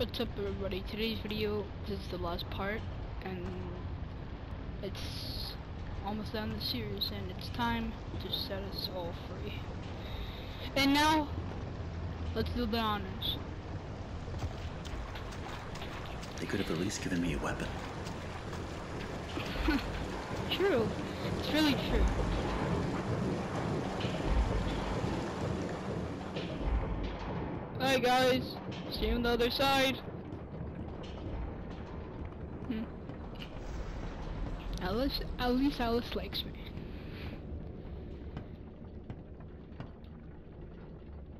What's up everybody? Today's video is the last part and it's almost done the series and it's time to set us all free. And now let's do the honors. They could have at least given me a weapon. True. It's really true. Alright guys, see you on the other side. Hmm. Alice, at least Alice likes me.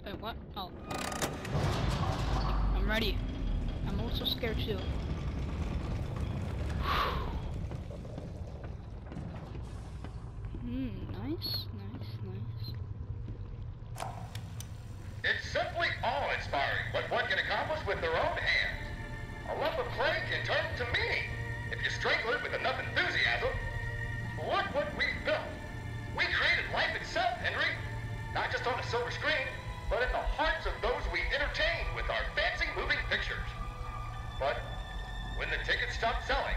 Wait, what? Oh. I'm ready. I'm also scared too. Hmm, nice, nice, nice. It's simply Oh, awe-inspiring but what one can accomplish with their own hands. A lump of clay can turn to meaning if you strangle it with enough enthusiasm. Look what we've built. We created life itself, Henry. Not just on a silver screen, but in the hearts of those we entertain with our fancy moving pictures. But when the tickets stop selling,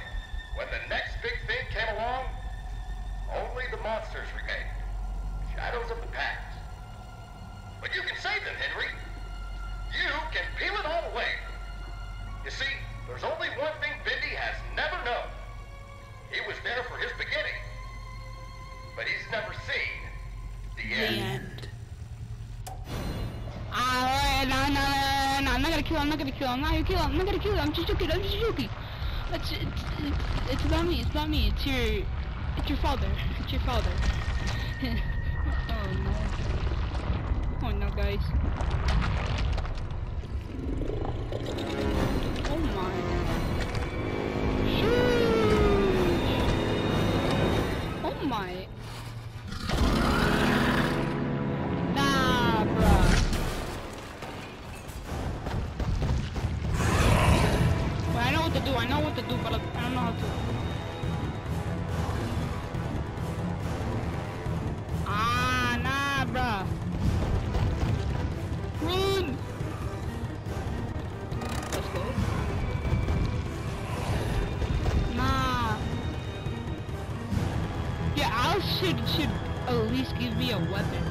I'm not gonna kill him, I'm not gonna kill him, I'm not gonna kill him, I'm just joking, I'm just joking. It's, it's, it's, it's about me, it's about me, it's your, it's your father, it's your father. Al should should at least give me a weapon.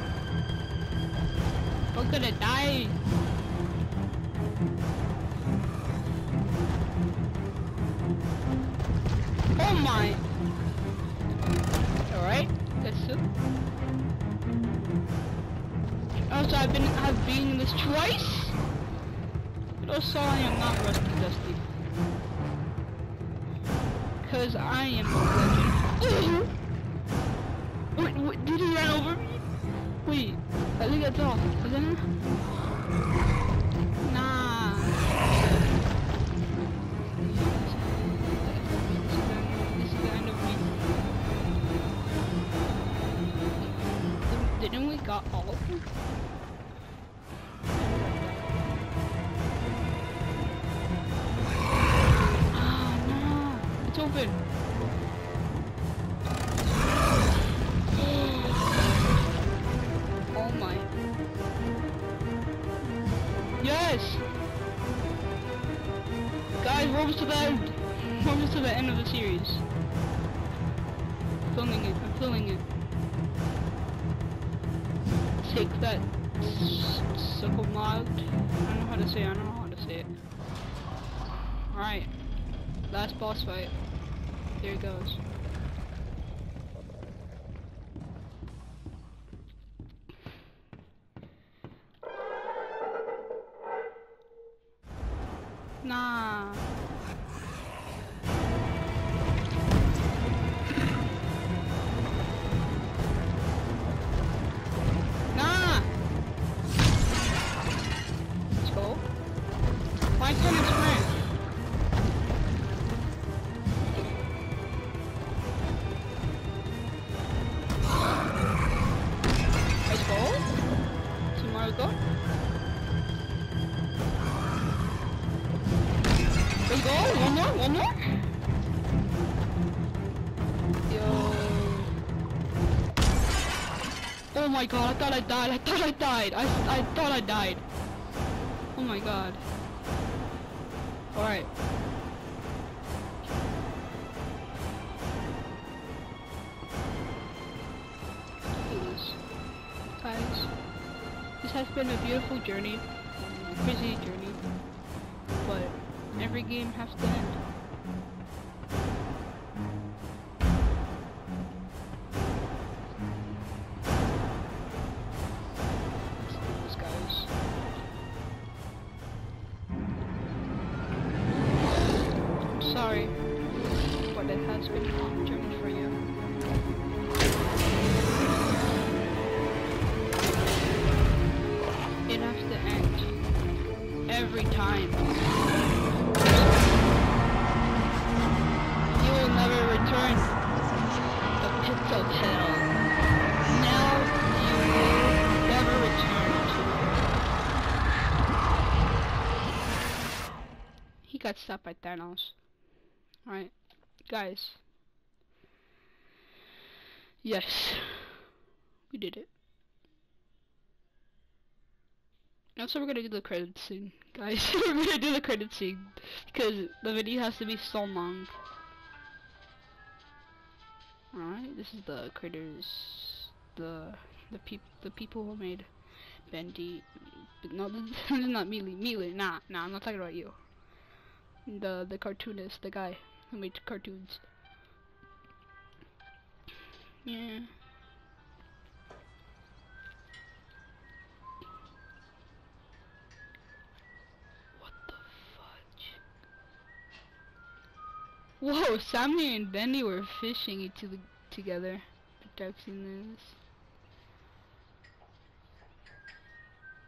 I'm gonna die. Oh my. Alright, it. Also, I've been I've been in this twice. But also, I am not rusty dusty. Cause I am a legend. Wait, wait, did he run over me? Wait, I think that's all, isn't it? Nah. Didn't we got all of them? We're almost to the end. Almost to the end of the series. Filming it. I'm filming it. Take that. Suckle mod. I don't know how to say it. I don't know how to say it. Alright. Last boss fight. Here it goes. Two go. One more. One more. Yo. Oh my god, I thought I died. I thought I died. I, I thought I died. Oh my god. Has been a beautiful journey, crazy journey, but every game has to end. Got stopped by Thanos. Alright, guys. Yes. We did it. Also, we're gonna do the credit scene, guys. we're gonna do the credit scene because the video has to be so long. Alright, this is the creators, the the peop the people who made Bendy. No, this is not Meatly. Meatly, nah, nah. I'm not talking about you. The the cartoonist, the guy who made cartoons. Yeah. What the fudge? Whoa, Sammy and Bendy were fishing together. Protecting this.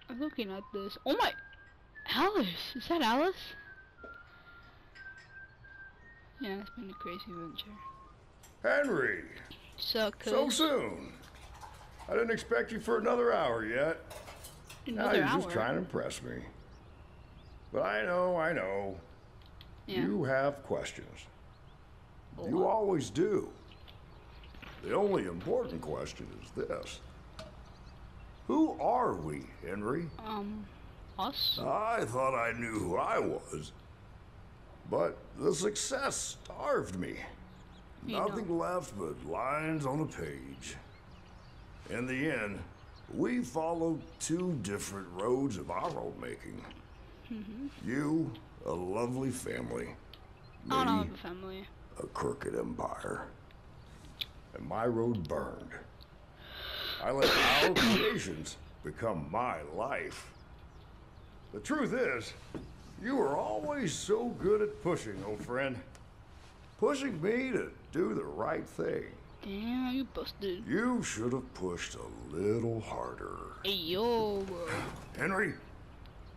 I'm looking at this. Oh my! Alice! Is that Alice? Yeah, it's been a crazy adventure. Henry, So, so soon. I didn't expect you for another hour yet. Another Now you're just trying to impress me. But I know, I know. yeah. You have questions. A You always do. The only important question is this. Who are we, Henry? Um, us? I thought I knew who I was. But the success starved me. You know. Nothing left but lines on a page. In the end, we followed two different roads of our own making. Mm-hmm. You, a lovely family. Me, a family. a crooked empire. And my road burned. I let our creations become my life. The truth is, you were always so good at pushing, old friend. Pushing me to do the right thing. Damn, you busted. You should have pushed a little harder. Hey, yo. bro. Henry,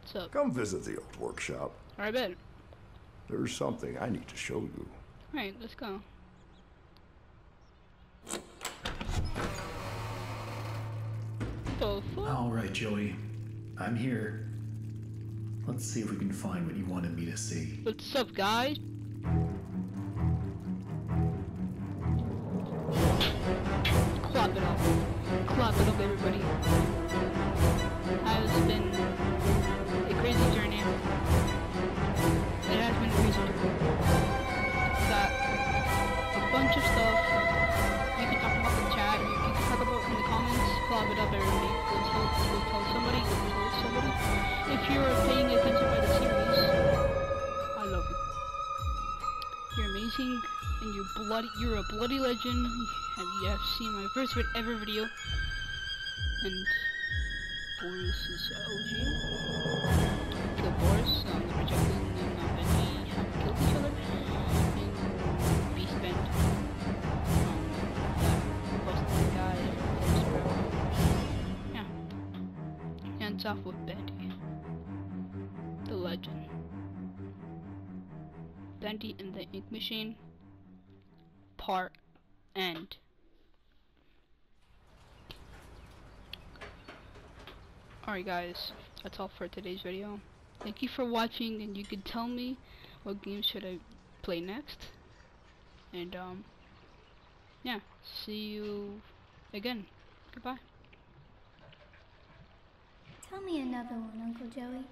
What's up? come visit the old workshop. Alright, bet. There's something I need to show you. Alright, let's go. The fuck? All right, Joey. I'm here. Let's see if we can find what you wanted me to see. What's up, guys? You're a bloody legend. Have you have seen my first ever video? And Boris is OG. Kill Boris. Um, the projectile and uh, Benji have killed each other. And Beast Bend. Um, that busted guy. Yeah. Ends off with Bendy. The legend. Bendy and the Ink Machine. Part end. Alright guys, that's all for today's video. Thank you for watching and you can tell me what game should I play next. And um yeah, see you again. Goodbye. Tell me another one, Uncle Joey.